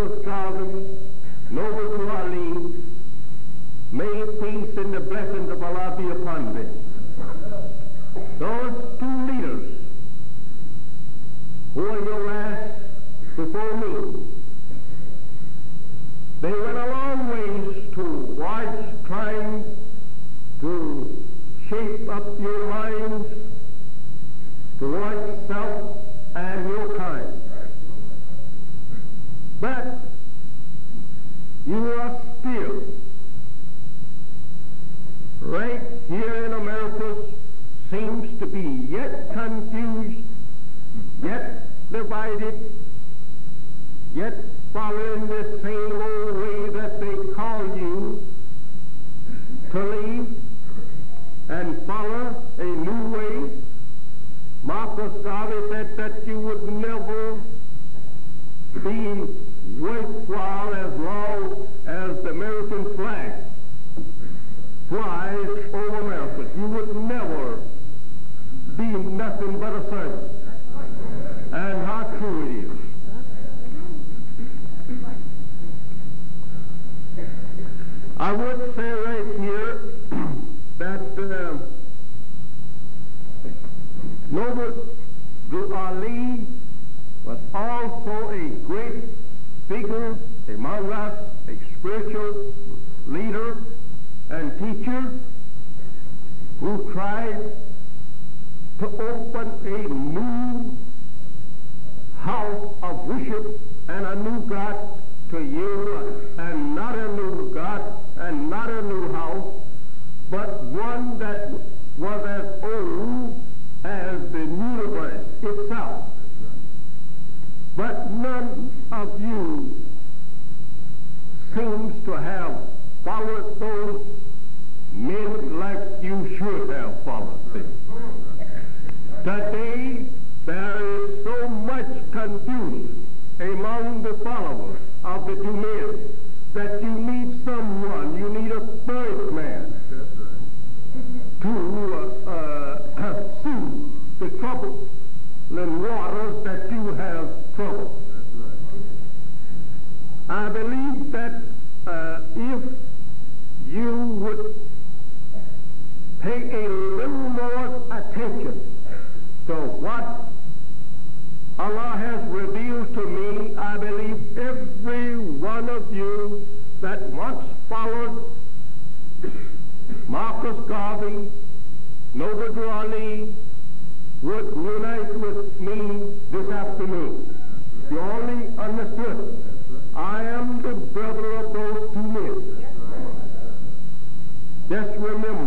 Marcus Garvey, Noble Drew Ali, may peace and the blessings of Allah be upon them. Those two leaders who are your last before me, they went a long ways towards trying to shape up your minds towards self and your kind. But you are still right here in America seems to be yet confused, yet divided, yet following the same old way that they call you to leave and follow a new way. Marcus Garvey said that you would never be worthwhile as long as the American flag flies over America. You would never be nothing but a servant. And how true it is. I would say right here that uh, Noble Ali was also a great figure a us, a spiritual leader and teacher who tried to open a new house of worship and a new God to you, and not a new God and not a new house, but one that was as old as the universe itself. But none of you seems to have followed those men like you should have followed them. Today, there is so much confusion among the followers of the two men that you need someone, you need a third man to uh, uh, soothe the troubling waters that you have troubled. I believe that uh, if Noble Drew Ali would unite with me this afternoon. You only understood I am the brother of those two men. Just remember.